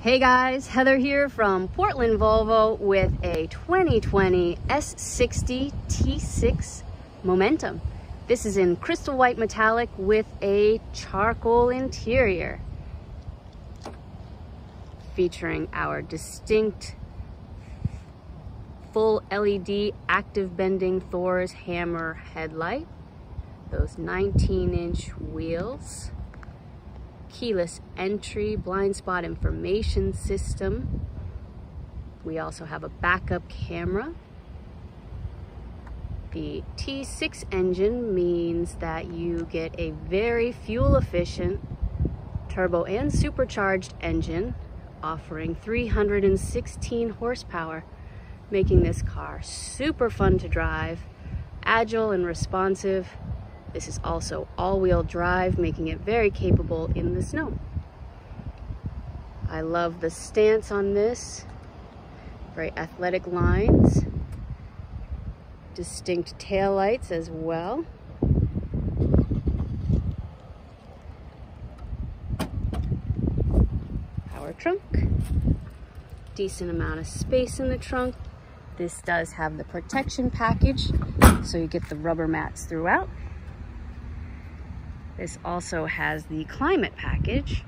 Hey guys, Heather here from Portland Volvo with a 2020 S60 T6 Momentum. This is in crystal white metallic with a charcoal interior featuring our distinct full LED active bending Thor's hammer headlight, those 19 inch wheels, keyless entry, blind spot information system. We also have a backup camera. The T6 engine means that you get a very fuel efficient turbo and supercharged engine offering 316 horsepower, making this car super fun to drive, agile and responsive, this is also all-wheel drive, making it very capable in the snow. I love the stance on this. Very athletic lines. Distinct tail lights as well. Power trunk. Decent amount of space in the trunk. This does have the protection package, so you get the rubber mats throughout. This also has the climate package.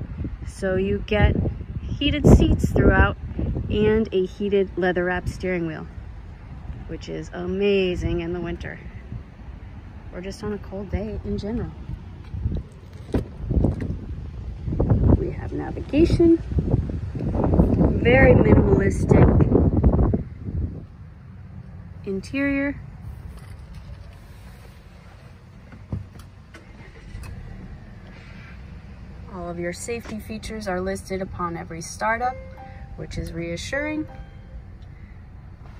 So you get heated seats throughout and a heated leather wrapped steering wheel, which is amazing in the winter or just on a cold day in general. We have navigation, very minimalistic interior All of your safety features are listed upon every startup, which is reassuring.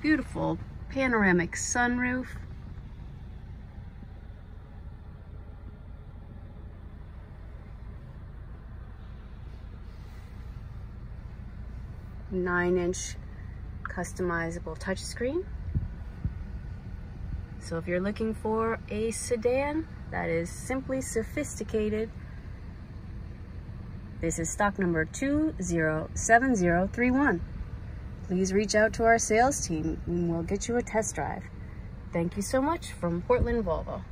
Beautiful panoramic sunroof. Nine inch customizable touchscreen. So if you're looking for a sedan that is simply sophisticated this is stock number 207031. Please reach out to our sales team and we'll get you a test drive. Thank you so much from Portland Volvo.